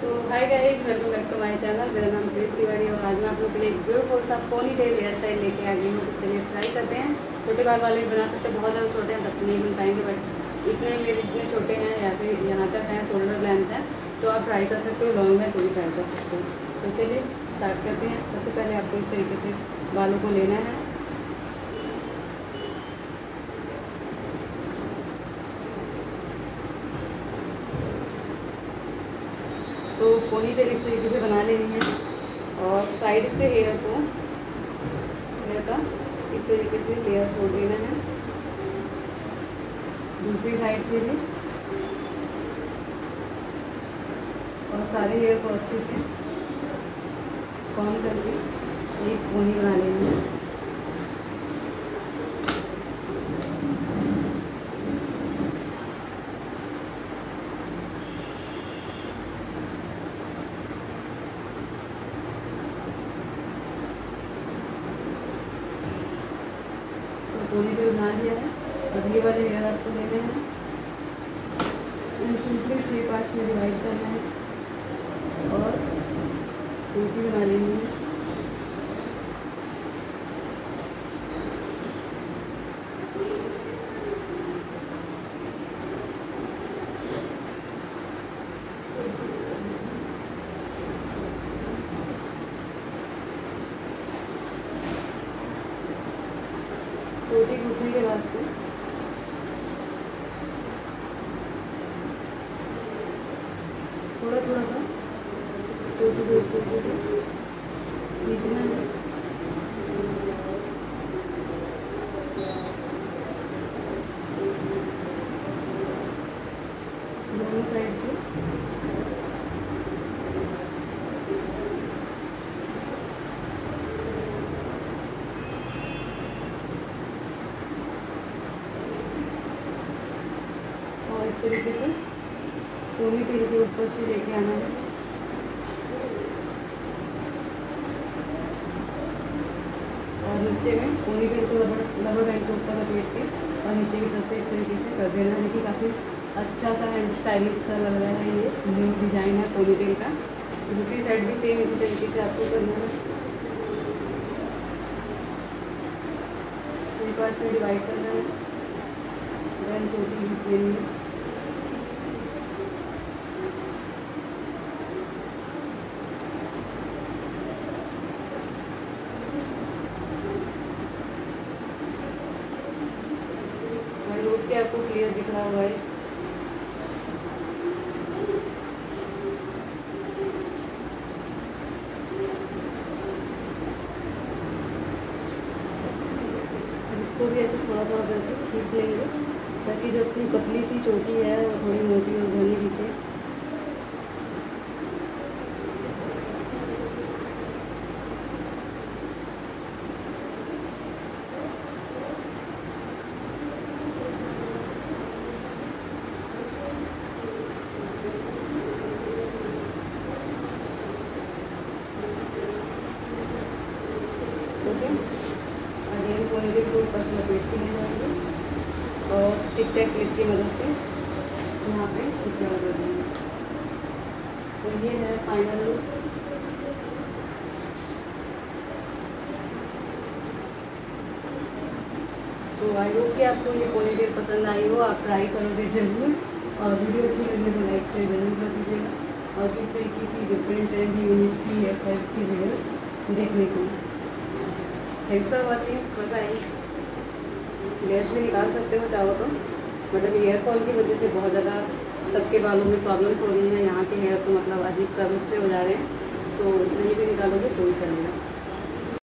तो hi guys welcome back to my channel मेरा नाम प्रीत तिवारी और आज मैं आप लोग के लिए एक ब्यूटीफुल सा पोनी टेल हेयर स्टाइल लेके आ गई हूँ। तो चलिए ट्राई करते हैं। छोटे बाल वाले बना सकते हैं, बहुत ज़्यादा छोटे हैं, तब नहीं बन पाएँगे बट इतने मेरे जितने छोटे हैं या फिर यहाँ तक हैं शोल्डर लेंथ है तो आप ट्राई कर सकते हो लॉन्ग में तो भी ट्राई कर सकते हो। तो चलिए स्टार्ट करते हैं। सबसे पहले आपको इस तरीके से बालों को लेना है तो पोनी टेल इस तरीके से बना लेनी है। और साइड से हेयर को हेयर का इस तरीके से लेयर छोड़ देना है। दूसरी साइड से भी। और सारे हेयर को अच्छे से कॉम करके? एक पोनी बना लेनी है पोनी पे बना दिया है। अब ये वाले हेयर आपको लेने हैं। सिंपली छः पार्ट में डिवाइड करना है। और रोटी बना है रोटी घुटने के बाद से। थोड़ा थोड़ा सा रोटी के बीच तरीके से खींचना है दोनों साइड से और इस तरीके से पूरी तेल के ऊपर से लेके आना है। और नीचे में पूरी तेल को रबर रबर बैंड के ऊपर लपेट के और नीचे की तरफ़ से इस तरीके से कर देना है। कि काफ़ी अच्छा सा एंड स्टाइलिश सा लग रहा है ये। न्यू डिज़ाइन है पोनी टेल का। दूसरी साइड भी सेम इसी तरीके से आपको करना है। थ्री पार्ट में डिवाइड करना है। देन छोटी खींच लेनी आई आपको क्लियर दिख रहा होगा इस इसको भी ऐसे थोड़ा थोड़ा करके खींच लेंगे, ताकि जो अपनी पतली सी चोटी है, वो थोड़ी मोटी और घनी दिखे। ओके अगेन पोनीटेल को ऊपर से लपेट के ले जाएँगे और टिक टैक क्लिप की मदद से। यहाँ पे टिक्का लगा देंगे। तो ये है फाइनल लुक तो आई होप कि आपको ये पोनीटेल पसंद आई हो। आप ट्राई करोगे ज़रूर। और वीडियो अच्छी लगी तो लाइक से ज़रूर कर दीजिएगा। और किस तरीके की डिफरेंट एंड यूनिक की स्टाइल की वीडियो देखने को थैंक्स फॉर वॉचिंग बाय लेस भी निकाल सकते हो, चाहो तो। मतलब एयरफॉल की वजह से बहुत ज़्यादा सबके बालों में प्रॉब्लम्स हो रही हैं। यहाँ के हेयर तो मतलब अजीब कलर से हो जा रहे हैं। तो नहीं भी निकालोगे तो ही चलेगा।